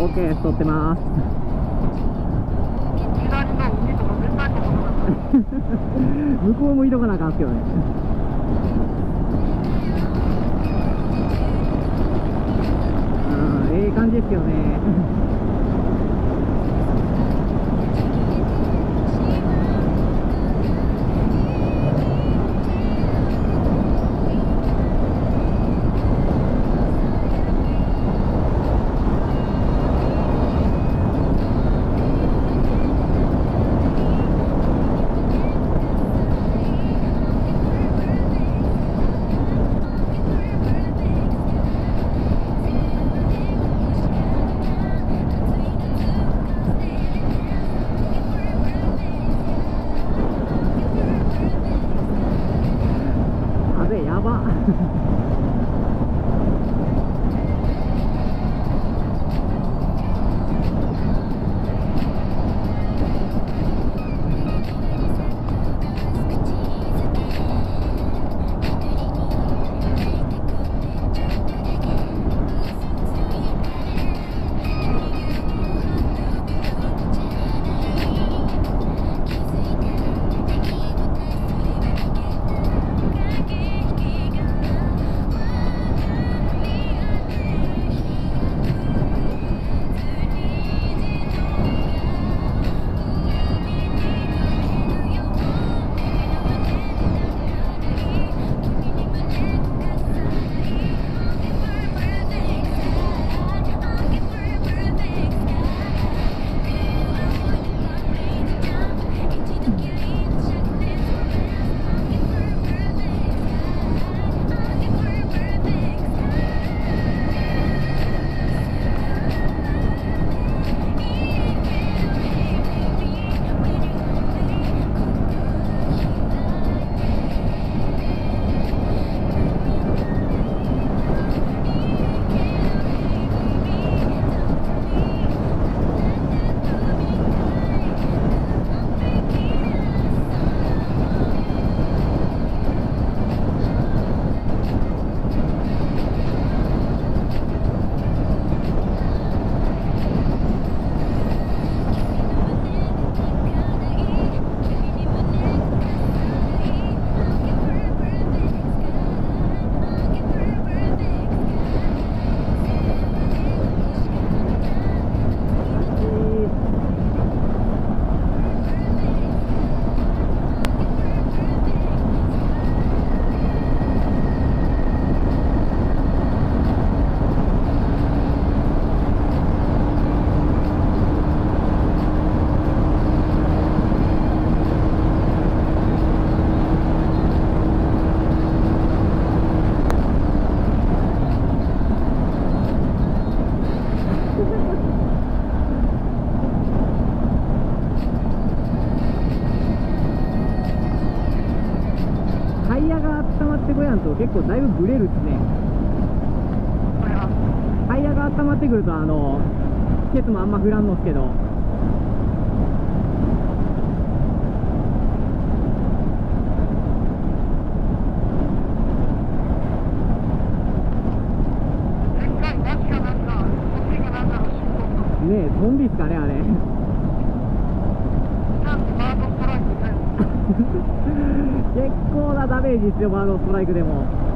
オッケー撮ってます。向こうもいとかなあかんすけどね。うんええ感じですけどね。と結構だいぶブレるっすね。タイヤが温まってくるとあのケツもあんま振らんのっすけど。ねえゾンビっすかねあれちゃんとバードストライクね結構なダメージですよバードストライクでも。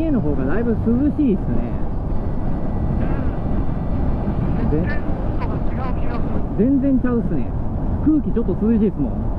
三重の方がだいぶ涼しいっすね。全然ちゃうっすね。空気ちょっと涼しいっすもん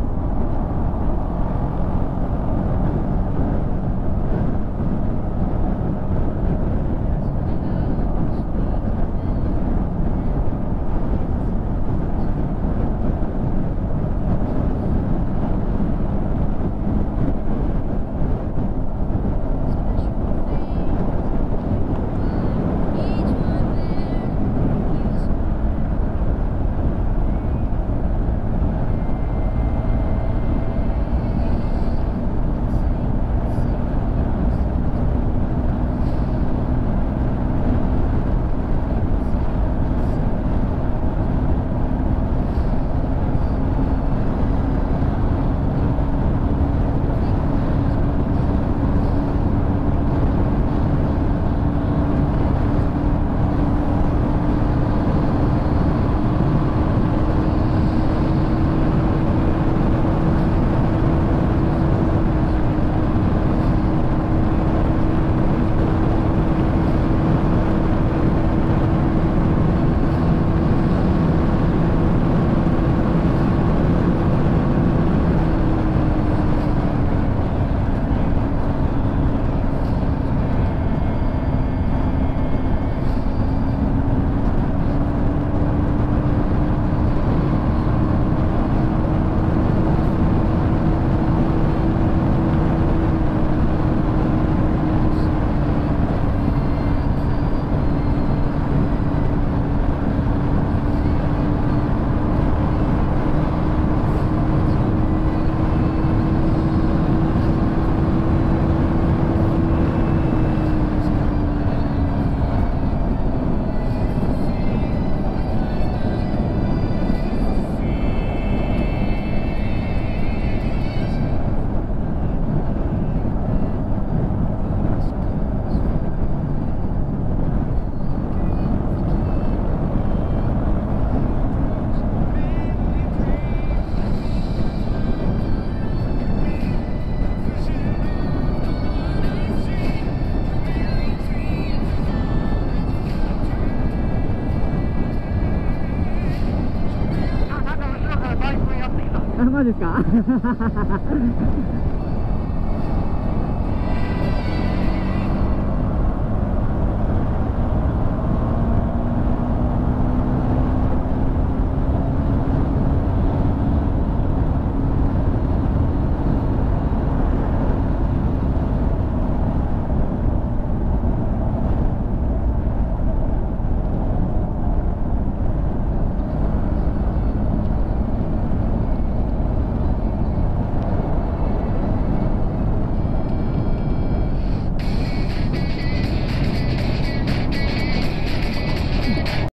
マジですか？